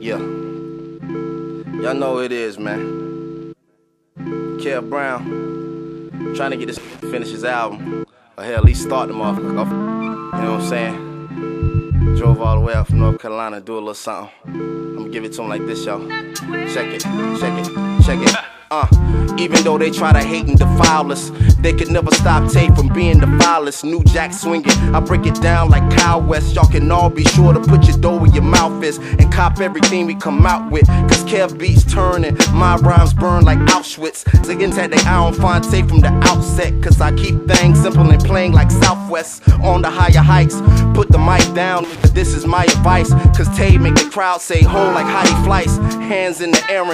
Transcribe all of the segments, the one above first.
Yeah. Y'all know it is, man. Kev Brown. Trying to get this finish his album. Or hell, at least start them off. off you know what I'm saying? Drove all the way out from North Carolina do a little something. I'm gonna give it to him like this, y'all. Check it, check it, check it. Uh, even though they try to hate and defile us, they could never stop Tay from being the vilest. New Jack swinging, I break it down like Kyle West. Y'all can all be sure to put your dough where your mouth is and cop everything we come out with. Cause Kev beats turning, my rhymes burn like Auschwitz. Ziggins had they eye on Phonte from the outset. Cause I keep things simple and plain like Southwest. On the higher heights, put the mic down, this is my advice. Cause Tay make the crowd say ho like Heidi Fleiss. Hands in the air,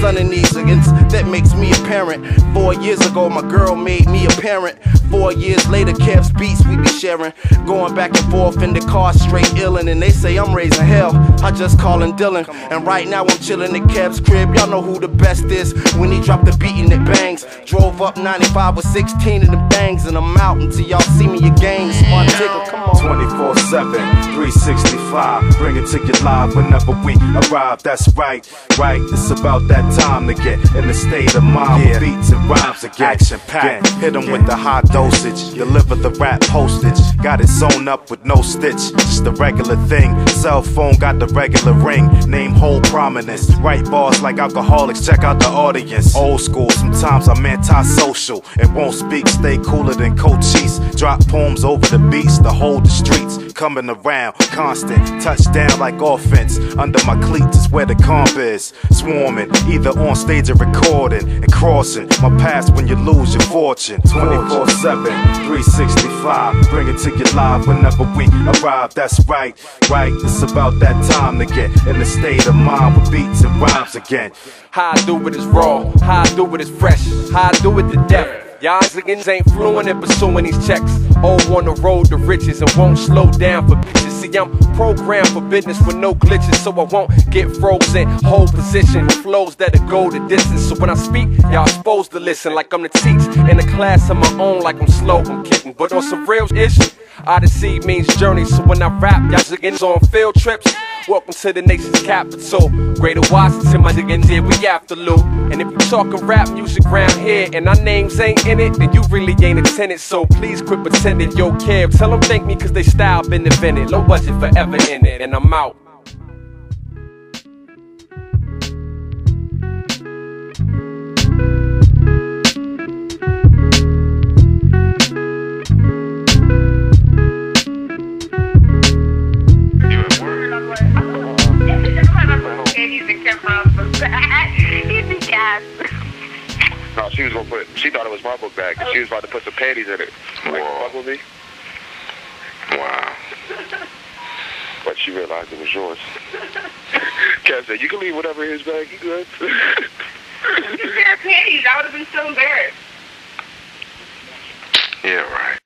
sun in these against that makes me a parent. Four years ago, my girl made me a parent. Four years later, Kev's beats we be sharing. Going back and forth in the car, straight illin', and they say I'm raising hell. I just callin' Dylan, and right now I'm chillin' at Kev's crib. Y'all know who the best is when he drop the beat and it bangs. Drove up 95 with 16 of the bangs, and I'm out until y'all see me again. Smart come on. 24 7, 365. Bring it to you live whenever we arrive. That's right, right. It's about that time to get in the state of mind yeah. beats and rhymes again. Action packed. Hit them with the high dosage. Deliver the rap postage. Got it sewn up with no stitch. Just the regular thing. Cell phone got the regular ring. Name whole prominence. Write bars like alcoholics. Check out the audience. Old school. Sometimes I'm antisocial and won't speak. Stay cooler than Cochise. Drop poems over the beats to hold the streets. Coming around. Constant. Touchdown like offense. Under my cleats is where the comp is. Swarming. Either on stage or recording and crossing my past when you lose your fortune. 24 7, 365. Bring it to you live whenever we arrive. That's right, right. It's about that time to get in the state of mind with beats and rhymes again. How I do it is raw, how I do it is fresh, how I do it to death. Y'all niggas ain't fluent in pursuing these checks. All on the road to riches and won't slow down for bitches. See, I'm programmed for business with no glitches, so I won't get frozen. Hold position, flows that'll go the distance. So when I speak, y'all supposed to listen like I'm the teach. In a class of my own, like I'm slow, I'm kidding. But on some real issue, Oddisee means journey. So when I rap, y'all niggas on field trips. Welcome to the nation's capital. Greater Washington, my niggas here, we after Lou. And if you talking rap music round here and our names ain't in it, then you really ain't a tenant. So please quit pretending. Yo, Kev, tell them thank me cause they style been invented. Low budget forever in it, and I'm out. She was gonna put. She thought it was my book bag. She was about to put some panties in it. Like, fuck with me. Wow. But she realized it was yours. Kev said, "You can leave whatever in his bag. You good?" you said panties. I would have been so embarrassed. Yeah, right.